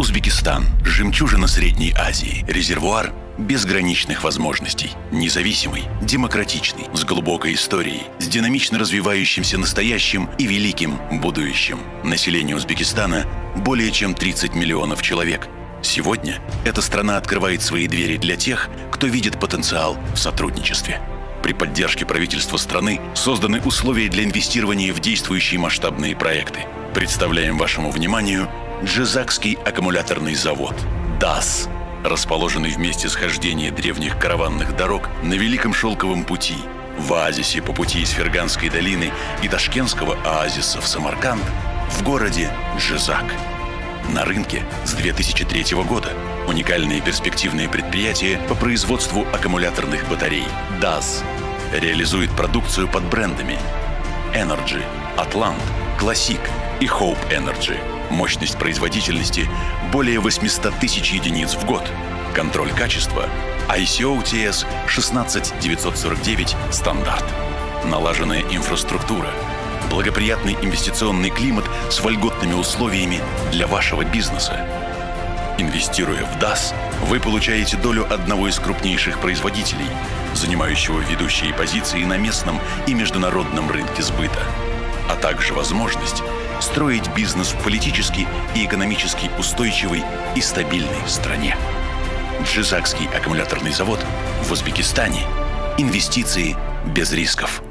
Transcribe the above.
Узбекистан – жемчужина Средней Азии, резервуар безграничных возможностей. Независимый, демократичный, с глубокой историей, с динамично развивающимся настоящим и великим будущим. Население Узбекистана более чем 30 миллионов человек. Сегодня эта страна открывает свои двери для тех, кто видит потенциал в сотрудничестве. При поддержке правительства страны созданы условия для инвестирования в действующие масштабные проекты. Представляем вашему вниманию Джизакский аккумуляторный завод «ДАС», расположенный в месте схождения древних караванных дорог на Великом Шелковом пути, в оазисе по пути из Ферганской долины и Ташкентского оазиса в Самарканд, в городе Джизак. На рынке с 2003 года уникальное перспективное предприятие по производству аккумуляторных батарей DAS реализует продукцию под брендами Energy, Atlant, Classic и Hope Energy. Мощность производительности более 800 тысяч единиц в год. Контроль качества ICO TS 16949 стандарт. Налаженная инфраструктура. Благоприятный инвестиционный климат с вольготными условиями для вашего бизнеса. Инвестируя в DAS, вы получаете долю одного из крупнейших производителей, занимающего ведущие позиции на местном и международном рынке сбыта, а также возможность строить бизнес в политически и экономически устойчивой и стабильной стране. Джизакский аккумуляторный завод в Узбекистане. Инвестиции без рисков.